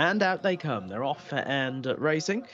And out they come. They're off and racing.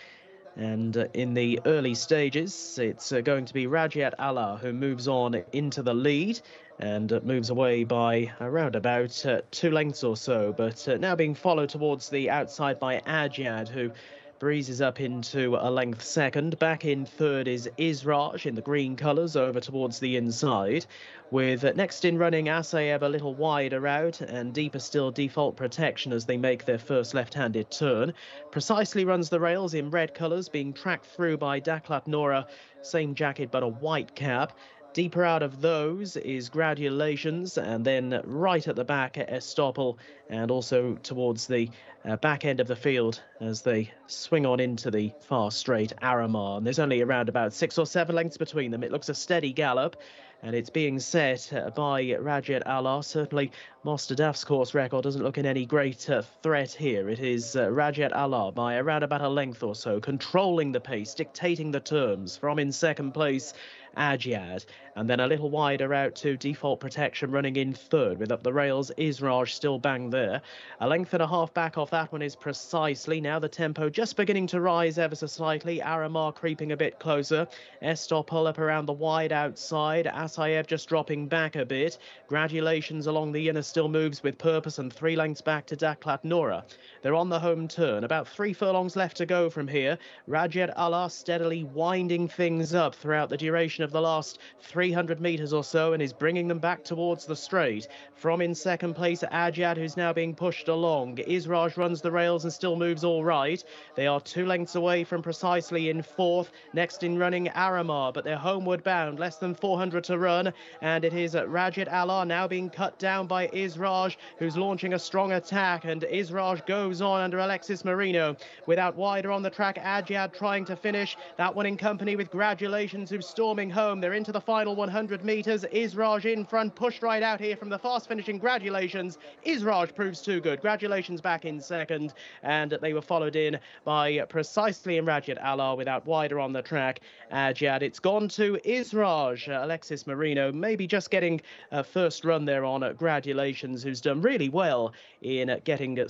And in the early stages, it's going to be Rajat Allah who moves on into the lead and moves away by around about uh, two lengths or so. But uh, now being followed towards the outside by Ajiad, who breezes up into a length second. Back in third is Israj in the green colours over towards the inside. With next in running Asayeb a little wider out and deeper still default protection as they make their first left-handed turn. Precisely runs the rails in red colours being tracked through by Daklat Nora, same jacket but a white cap. Deeper out of those is Gradulations, and then right at the back at Estoppel, and also towards the uh, back end of the field as they swing on into the far straight Aramar. And there's only around about six or seven lengths between them. It looks a steady gallop, and it's being set uh, by Rajat Allah. Certainly, Master Duff's course record doesn't look in any great uh, threat here. It is uh, Rajat Allah by around about a length or so, controlling the pace, dictating the terms. From in second place, Ajiad. And then a little wider out to default protection running in third with up the rails Israj still bang there. A length and a half back off that one is precisely. Now the tempo just beginning to rise ever so slightly. Aramar creeping a bit closer. Estopol up around the wide outside. Asayev just dropping back a bit. Gradulations along the inner still moves with purpose and three lengths back to Daklat Nora. They're on the home turn. About three furlongs left to go from here. Rajat Allah steadily winding things up throughout the duration of the last 300 metres or so and is bringing them back towards the straight. From in second place, Ajad, who's now being pushed along. Israj runs the rails and still moves all right. They are two lengths away from precisely in fourth. Next in running, Aramar, but they're homeward bound. Less than 400 to run. And it is Rajat Allah now being cut down by Israj, who's launching a strong attack. And Israj goes on under Alexis Moreno. Without wider on the track, Ajad trying to finish. That one in company with Gradulations, who's storming home. They're into the final 100 metres. Israj in front, pushed right out here from the fast finishing Gradulations. Israj proves too good. Gradulations back in second, and they were followed in by precisely in Rajat Allah without wider on the track. Ajad, it's gone to Israj. Uh, Moreno maybe just getting a first run there on uh, Gradulations, who's done really well in uh, getting uh,